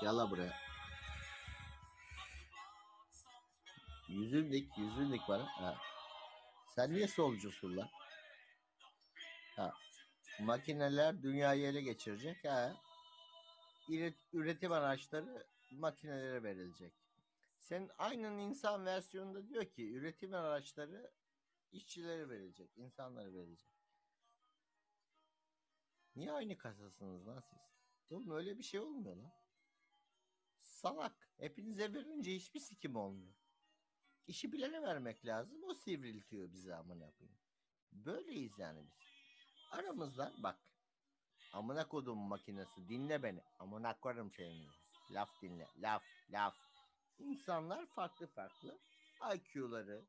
Gel la buraya. Yüzün dik, yüzün dik bana. Ha. Sen niye solcusun lan? Ha. Makineler dünyayı ele geçirecek. Ha. Üret- Üretim araçları makinelere verilecek. Senin aynen insan versiyonunda diyor ki üretim araçları işçilere verilecek, insanlara verilecek. Niye aynı kasasınız lan siz? Oğlum öyle bir şey olmuyor lan. Salak. Hepinize verince hiçbir sikim olmuyor. İşi bilene vermek lazım. O sivriltiyor bizi amına koyayım. Böyleyiz yani biz. Aramızda bak. Amına kodum makinesi dinle beni. Amına koyarım seni. Laf dinle. Laf, laf. İnsanlar farklı farklı. IQ'ları,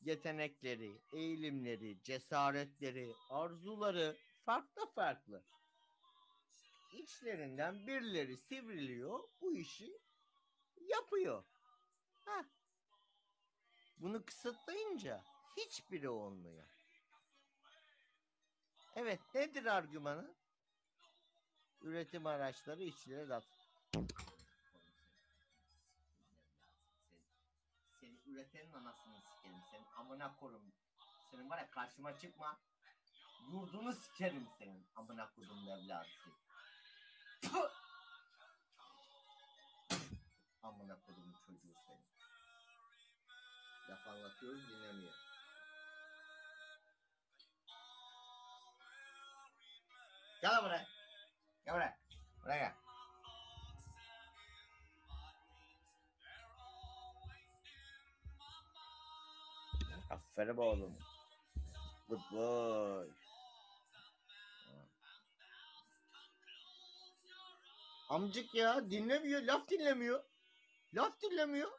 yetenekleri, eğilimleri, cesaretleri, arzuları farklı farklı. İçlerinden birileri sivriliyor, bu işi yapıyor. Ha. Bunu kısıtlayınca hiçbiri olmuyor. Evet, nedir argümanı? Üretim araçları işçilere dağıt. Seni, üretenin anasını sikerim. Senin amına korum. Senin var ya karşıma çıkma. Yurdunu sikerim senin. Amına kodum evladı! Amına kodum çocuğu senin. Laf anlatıyoruz dinlemiyor. Gel buraya. Gel buraya. Buraya gel. Aferin oğlum. Good boy. Amcık ya dinlemiyor. Laf dinlemiyor. Laf dinlemiyor.